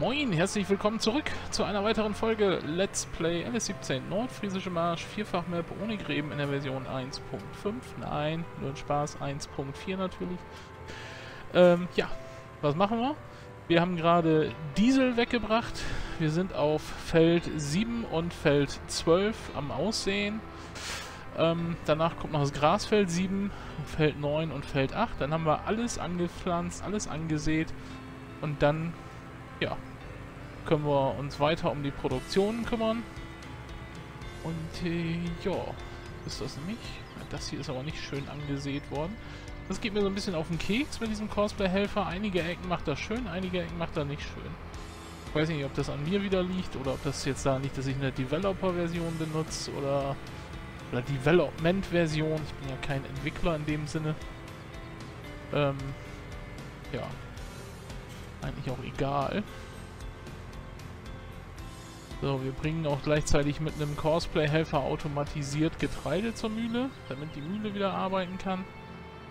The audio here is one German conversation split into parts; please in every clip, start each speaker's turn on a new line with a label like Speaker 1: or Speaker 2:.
Speaker 1: Moin, herzlich willkommen zurück zu einer weiteren Folge Let's Play LS17 Nordfriesische Marsch, Vierfach-Map ohne Gräben in der Version 1.5. Nein, nur ein Spaß, 1.4 natürlich. Ähm, ja, was machen wir? Wir haben gerade Diesel weggebracht. Wir sind auf Feld 7 und Feld 12 am Aussehen. Ähm, danach kommt noch das Grasfeld 7, Feld 9 und Feld 8. Dann haben wir alles angepflanzt, alles angesät. Und dann, ja, können wir uns weiter um die Produktion kümmern. Und äh, ja, ist das nicht. Das hier ist aber nicht schön angesät worden. Das geht mir so ein bisschen auf den Keks mit diesem Cosplay-Helfer. Einige Ecken macht er schön, einige Ecken macht er nicht schön. Ich weiß nicht, ob das an mir wieder liegt oder ob das jetzt da liegt, dass ich eine Developer-Version benutze oder, oder Development-Version. Ich bin ja kein Entwickler in dem Sinne. Ähm, ja. Eigentlich auch egal. So, wir bringen auch gleichzeitig mit einem Cosplay-Helfer automatisiert Getreide zur Mühle, damit die Mühle wieder arbeiten kann.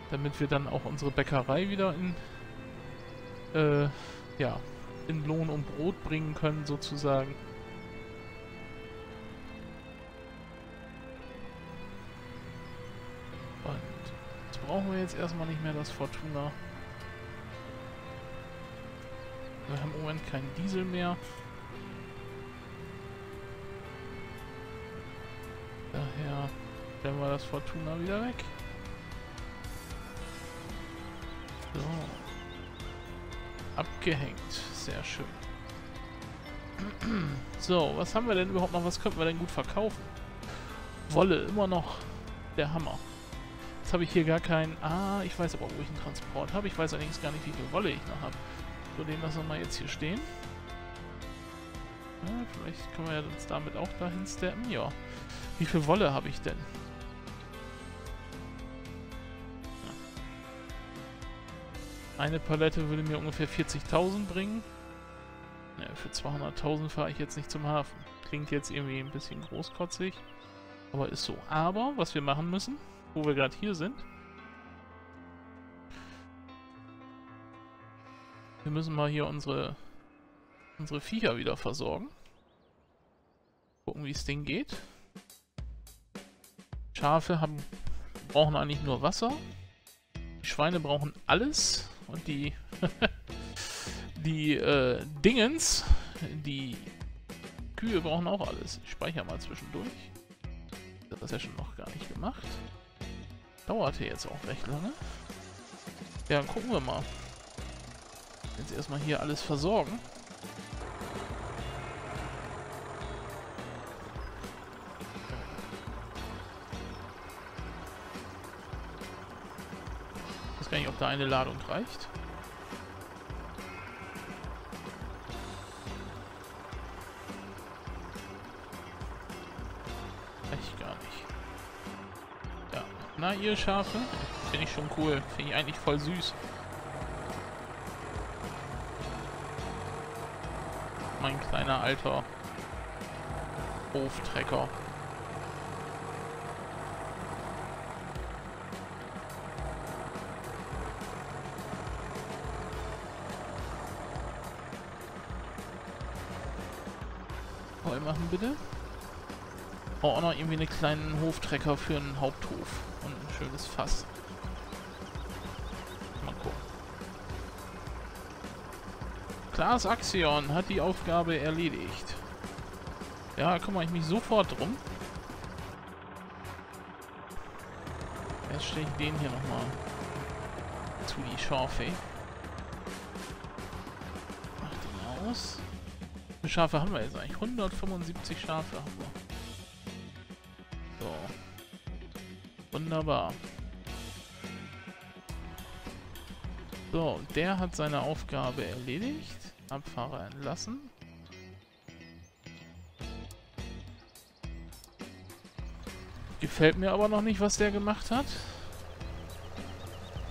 Speaker 1: Damit wir dann auch unsere Bäckerei wieder in, äh, ja, in Lohn und Brot bringen können, sozusagen. Und jetzt brauchen wir jetzt erstmal nicht mehr das Fortuna. Wir haben im Moment keinen Diesel mehr. Daher stellen wir das Fortuna wieder weg. So. Abgehängt. Sehr schön. So, was haben wir denn überhaupt noch? Was könnten wir denn gut verkaufen? Wolle, immer noch der Hammer. Jetzt habe ich hier gar keinen... Ah, ich weiß aber, wo ich einen Transport habe. Ich weiß allerdings gar nicht, wie viel Wolle ich noch habe. So, den lassen wir mal jetzt hier stehen. Ja, vielleicht können wir uns damit auch dahin steppen. Ja. Wie viel Wolle habe ich denn? Eine Palette würde mir ungefähr 40.000 bringen. Ja, für 200.000 fahre ich jetzt nicht zum Hafen. Klingt jetzt irgendwie ein bisschen großkotzig. Aber ist so. Aber, was wir machen müssen, wo wir gerade hier sind. Wir müssen mal hier unsere, unsere Viecher wieder versorgen. Gucken, wie es denen geht. Schafe haben, brauchen eigentlich nur Wasser. Die Schweine brauchen alles. Und die, die äh, Dingens, die Kühe brauchen auch alles. Ich speichere mal zwischendurch. Das ist ja schon noch gar nicht gemacht. Dauerte jetzt auch recht lange. Ja, gucken wir mal. Jetzt erstmal hier alles versorgen. Da eine Ladung reicht. Echt gar nicht. Ja. Na, ihr Schafe? Finde ich schon cool. Finde ich eigentlich voll süß. Mein kleiner alter Hoftrecker. Bitte. Oh, auch noch irgendwie einen kleinen Hoftrecker für einen Haupthof. Und ein schönes Fass. Mal gucken. Klaas Axion hat die Aufgabe erledigt. Ja, kümmere ich mich sofort drum. Jetzt stelle ich den hier nochmal zu die Schafe. Mach den aus. Viele Schafe haben wir jetzt eigentlich? 175 Schafe haben wir. So. Wunderbar. So, der hat seine Aufgabe erledigt. Abfahrer entlassen. Gefällt mir aber noch nicht, was der gemacht hat.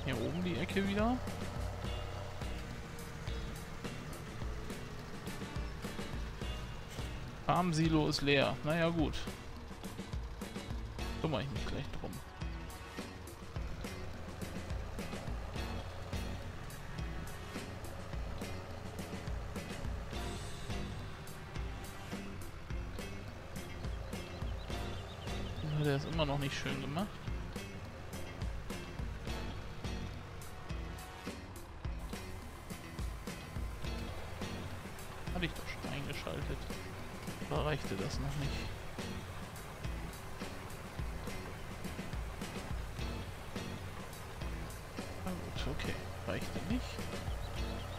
Speaker 1: Hier oben die Ecke wieder. Farmsilo ist leer. Naja, gut. Kümmere ich mich gleich drum. Der ist immer noch nicht schön gemacht. Noch nicht? Na gut, okay. Reichte nicht.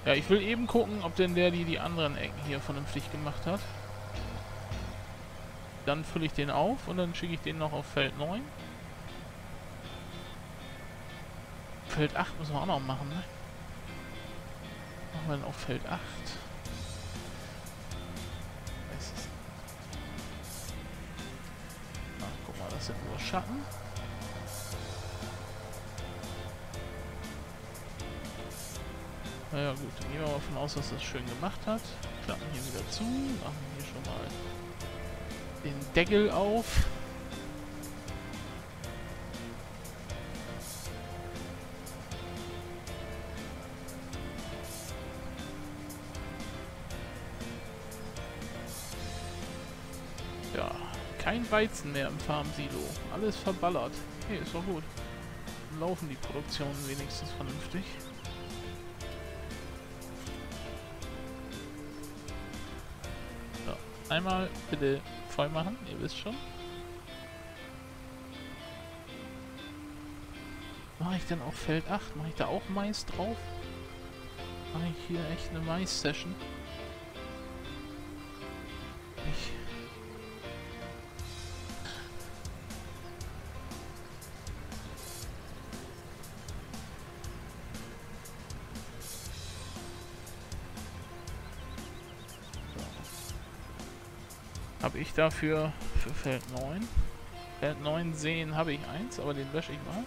Speaker 1: Ja, ich will eben gucken, ob denn der die die anderen Ecken hier vernünftig gemacht hat. Dann fülle ich den auf und dann schicke ich den noch auf Feld 9. Feld 8 müssen wir auch noch machen, ne? Machen wir dann auf Feld 8. Schatten. Naja gut, dann gehen wir mal davon aus, dass das schön gemacht hat. Klappen hier wieder zu, machen hier schon mal den Deckel auf. Weizen mehr im Farmsilo. Alles verballert. Hey, ist doch gut. Laufen die Produktionen wenigstens vernünftig. einmal bitte voll machen, ihr wisst schon. Mache ich denn auch Feld 8? Mache ich da auch Mais drauf? Mache ich hier echt eine Mais-Session? Ich dafür für Feld 9. Feld 9 sehen habe ich eins, aber den lösche ich mal.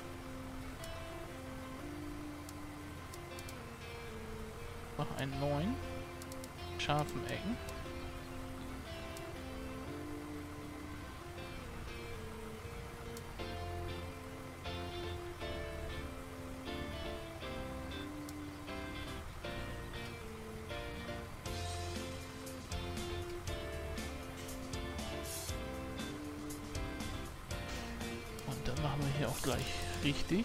Speaker 1: Noch einen 9. Scharfen Ecken. Auch gleich richtig.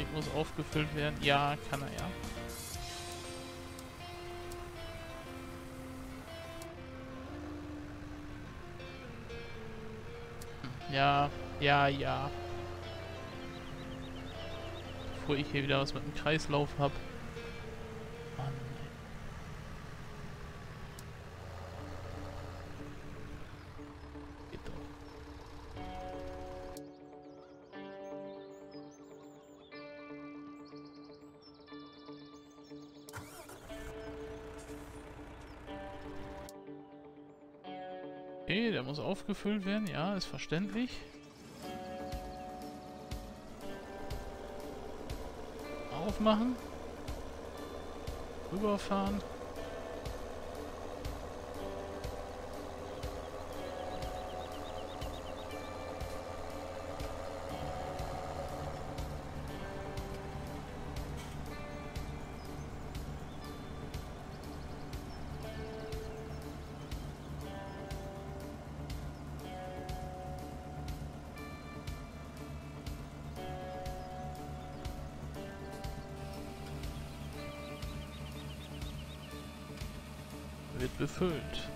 Speaker 1: Weg muss aufgefüllt werden. Ja, kann er ja. Ja, ja, ja. Bevor ich hier wieder was mit dem Kreislauf habe. Okay, der muss aufgefüllt werden. Ja, ist verständlich. Aufmachen. Rüberfahren. Wird befüllt.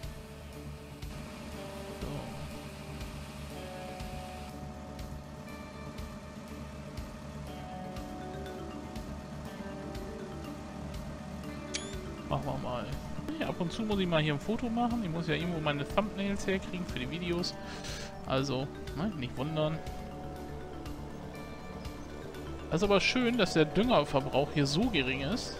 Speaker 1: Machen wir mal. Ja, ab und zu muss ich mal hier ein Foto machen. Ich muss ja irgendwo meine Thumbnails herkriegen für die Videos. Also, ne, nicht wundern. Das ist aber schön, dass der Düngerverbrauch hier so gering ist.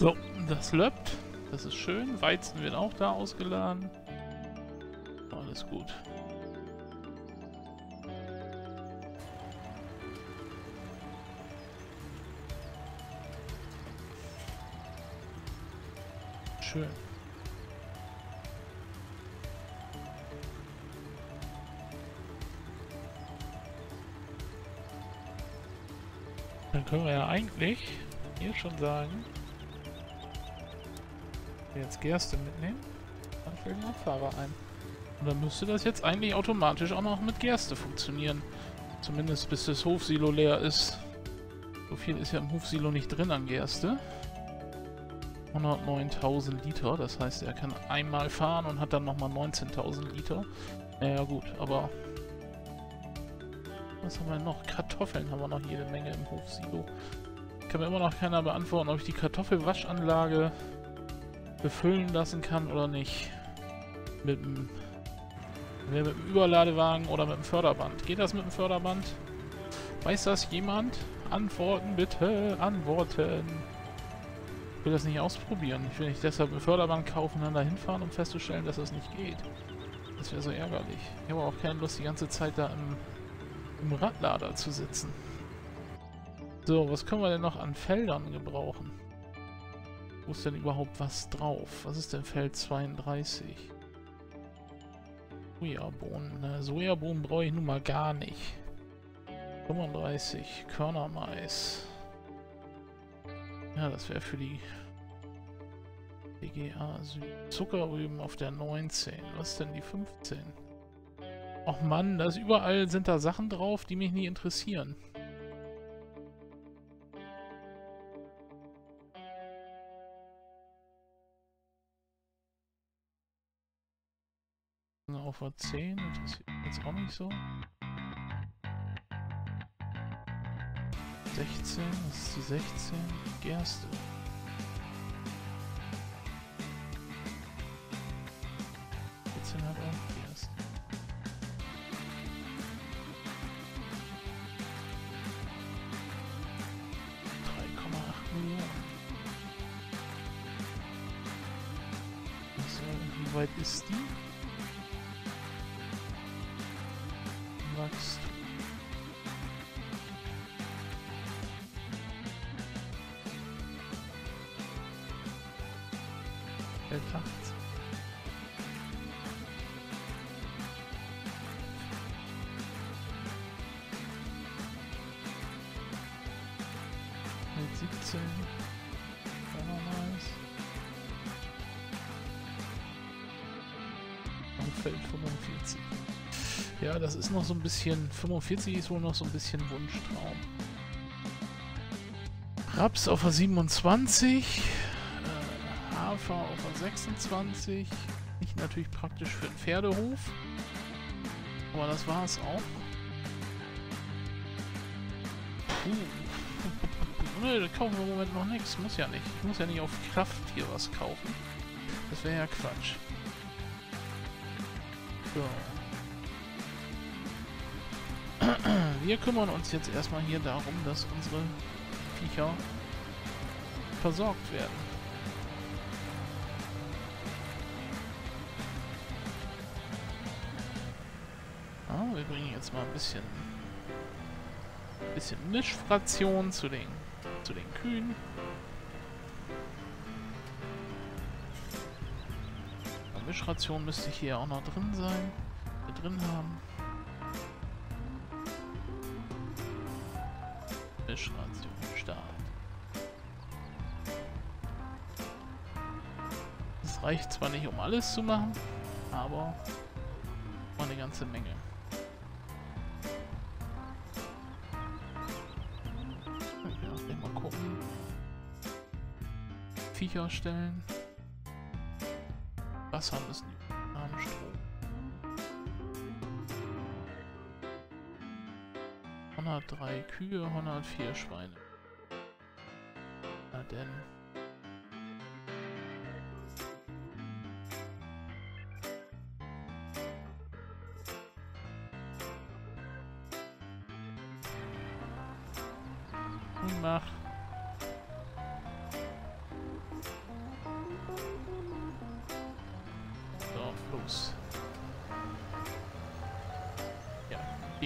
Speaker 1: So, das löppt. Das ist schön. Weizen wird auch da ausgeladen. Alles gut. Schön. Dann können wir ja eigentlich hier schon sagen, jetzt Gerste mitnehmen, dann fällt der Fahrer ein. Und dann müsste das jetzt eigentlich automatisch auch noch mit Gerste funktionieren. Zumindest bis das Hofsilo leer ist. So viel ist ja im Hofsilo nicht drin an Gerste. 109.000 Liter, das heißt, er kann einmal fahren und hat dann nochmal 19.000 Liter. Naja gut, aber... Was haben wir noch? Kartoffeln haben wir noch jede Menge im Hofsilo. Kann mir immer noch keiner beantworten, ob ich die Kartoffelwaschanlage befüllen lassen kann oder nicht. Mit dem, mit dem Überladewagen oder mit dem Förderband. Geht das mit dem Förderband? Weiß das jemand? Antworten bitte, antworten. Ich will das nicht ausprobieren. Ich will nicht deshalb ein Förderband kaufen und dann dahin fahren, um festzustellen, dass das nicht geht. Das wäre so ärgerlich. Ich habe auch keine Lust, die ganze Zeit da im, im Radlader zu sitzen. So, was können wir denn noch an Feldern gebrauchen? Wo ist denn überhaupt was drauf? Was ist denn Feld 32? Sojabohnen. Ne? Sojabohnen brauche ich nun mal gar nicht. 35. Körnermais. Ja, das wäre für die BGA Süd. Zuckerrüben auf der 19. Was ist denn die 15? Och Mann, da ist überall sind da Sachen drauf, die mich nie interessieren. Auf A10 interessiert mich jetzt auch nicht so. 16, das ist die 16. Gerste. hat auch. Millionen. So, wie weit ist die? Feld 17. Nice. Und Feld 45. Ja, das ist noch so ein bisschen... 45 ist wohl noch so ein bisschen Wunschtraum. Raps auf der 27. Hafer auf der 26. Nicht natürlich praktisch für den Pferdehof. Aber das war es auch. Puh. Ne, da kaufen wir im Moment noch nichts. Muss ja nicht. Ich muss ja nicht auf Kraft hier was kaufen. Das wäre ja Quatsch. So. Wir kümmern uns jetzt erstmal hier darum, dass unsere Viecher versorgt werden. wir bringen jetzt mal ein bisschen, bisschen Mischfraktion zu den, zu den Kühen. Eine Mischration müsste hier auch noch drin sein, wir drin haben. Mischration, Start. Das reicht zwar nicht, um alles zu machen, aber eine ganze Menge. Viecher stellen. Wasser müssen die haben Strom. 103 Kühe, 104 Schweine. Na denn.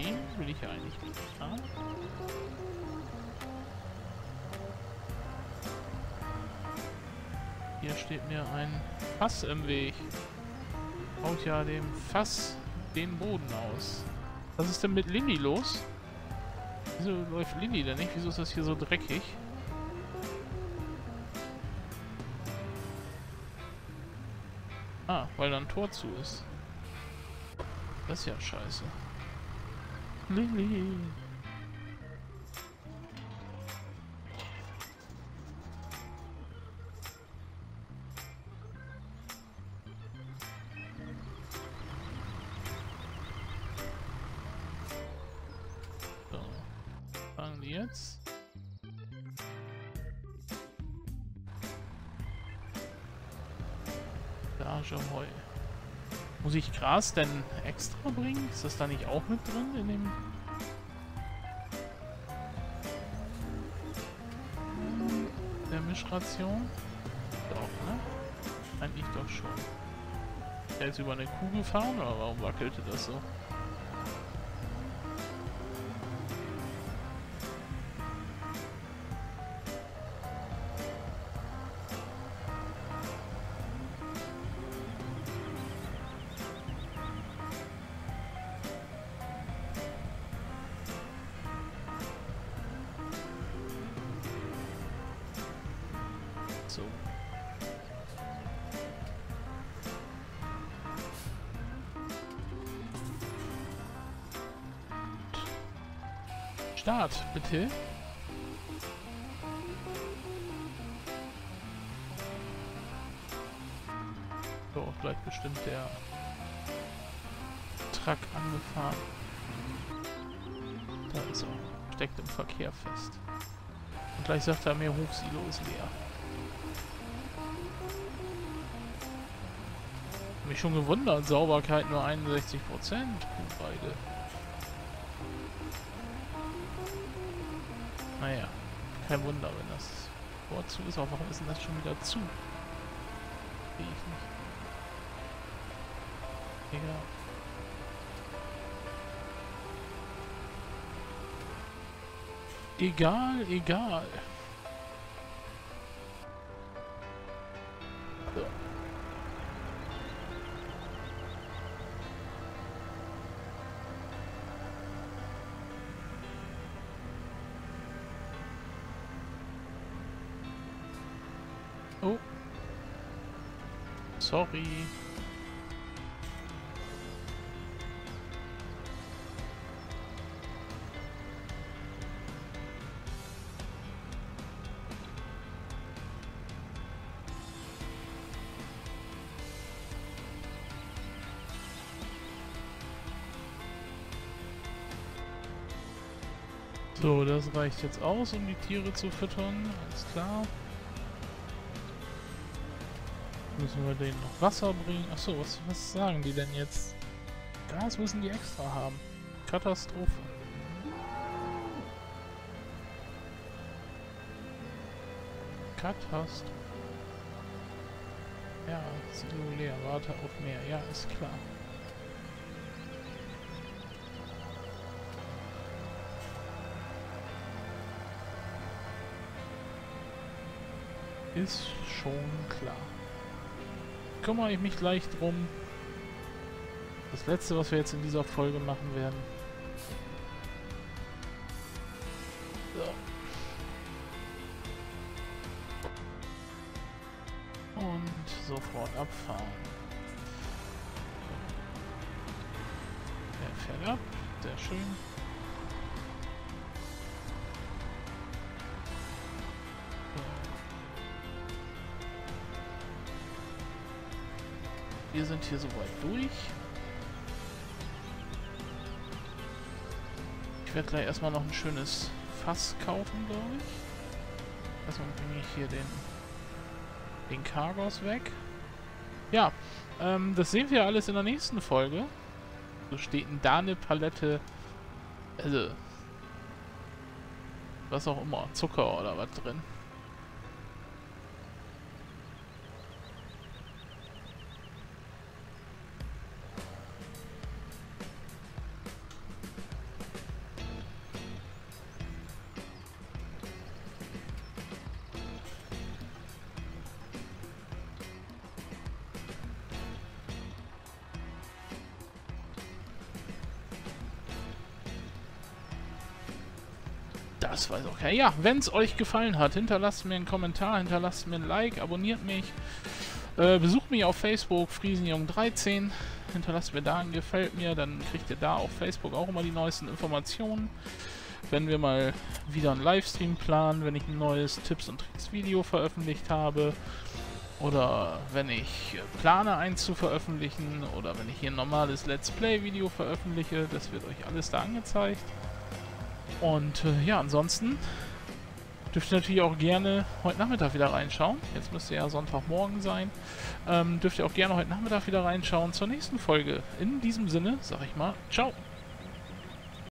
Speaker 1: Den will ich ja eigentlich nicht fahren. Hier steht mir ein Fass im Weg. Haut ja dem Fass den Boden aus. Was ist denn mit Lindy los? Wieso läuft Lindy denn nicht? Wieso ist das hier so dreckig? Ah, weil da ein Tor zu ist. Das ist ja scheiße. Lilly. So. Fangen die jetzt? Garage Heu. Muss ich Gras denn extra bringen? Ist das da nicht auch mit drin in dem... der Mischration? Doch, ne? Eigentlich doch schon. Der ist über eine Kuh gefahren oder warum wackelte das so? So. Start, bitte. So, gleich bestimmt der Truck angefahren. Da ist er. Steckt im Verkehr fest. Und gleich sagt er mir, Hochsilo ist leer. Mich schon gewundert, Sauberkeit nur 61 Prozent. Beide. Naja, kein Wunder, wenn das Tor zu ist. Aber warum ist denn das schon wieder zu? Sehe ich nicht. Egal. Egal, egal. Sorry. So, das reicht jetzt aus, um die Tiere zu füttern. Alles klar. Müssen wir denen noch Wasser bringen? Achso, was, was sagen die denn jetzt? Gas müssen die extra haben. Katastrophe. Katastrophe. Ja, Silo leer. Warte auf mehr. Ja, ist klar. Ist schon klar. Kümmere ich mich gleich drum. Das letzte, was wir jetzt in dieser Folge machen werden. So. Und sofort abfahren. Er fährt ab. Sehr schön. Wir sind hier soweit durch. Ich werde gleich erstmal noch ein schönes Fass kaufen, glaube ich. Erstmal bringe ich hier den, den Cargos weg. Ja, ähm, das sehen wir alles in der nächsten Folge. So steht denn da eine Palette, also, was auch immer, Zucker oder was drin. Keiner. Ja, wenn es euch gefallen hat, hinterlasst mir einen Kommentar, hinterlasst mir ein Like, abonniert mich. Äh, besucht mich auf Facebook, Friesenjung13. Hinterlasst mir da ein Gefällt mir, dann kriegt ihr da auf Facebook auch immer die neuesten Informationen. Wenn wir mal wieder einen Livestream planen, wenn ich ein neues Tipps und Tricks Video veröffentlicht habe. Oder wenn ich plane, eins zu veröffentlichen. Oder wenn ich hier ein normales Let's Play Video veröffentliche. Das wird euch alles da angezeigt. Und äh, ja, ansonsten dürft ihr natürlich auch gerne heute Nachmittag wieder reinschauen. Jetzt müsste ja Sonntagmorgen sein. Ähm, dürft ihr auch gerne heute Nachmittag wieder reinschauen zur nächsten Folge. In diesem Sinne, sag ich mal, ciao.